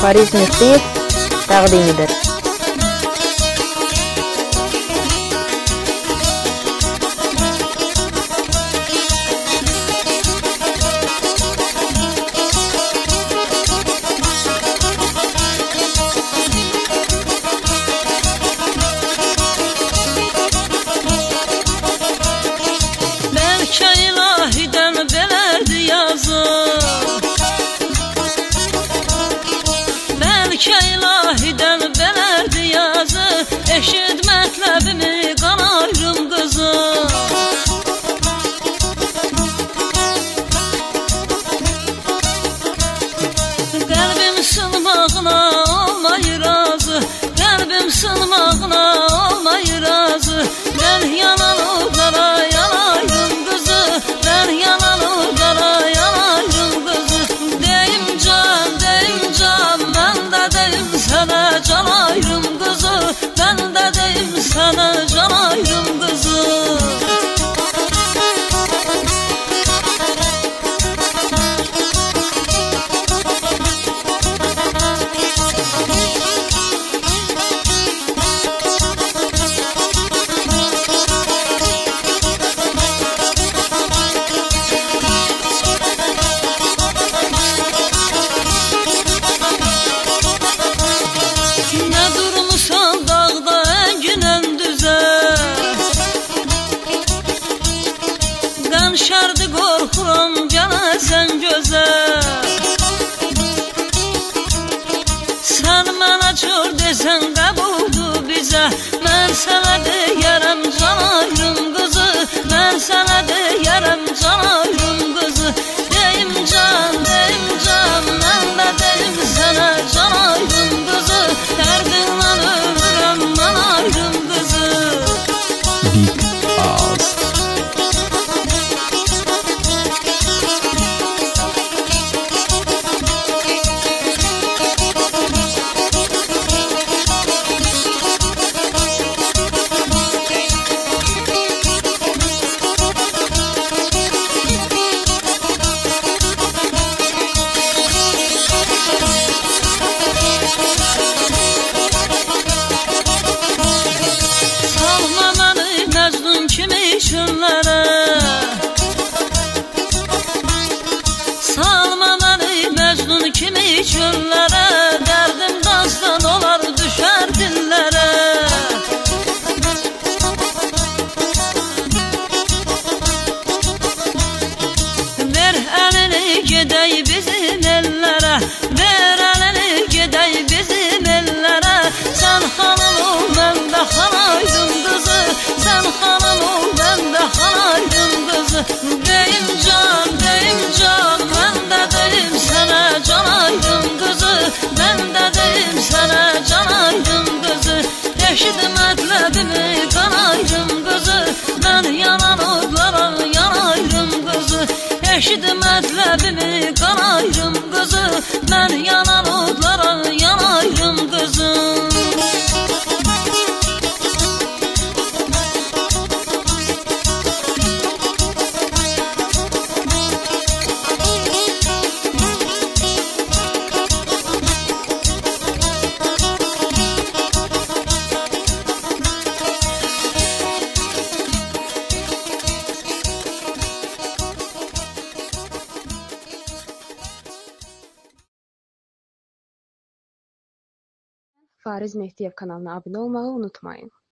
хорезмстиев тәкъдим итә. etmedim mi? Dışardı korkurum cana sen göze. Sen bana çor desen kabuldu bize. Ben sana de Aşkınlara Bilmez Rəbbimi qarayım qızı Mən yanan odlara yanayım qızı Fariz Neftiyev kanalına abunə olmağı unutmayın.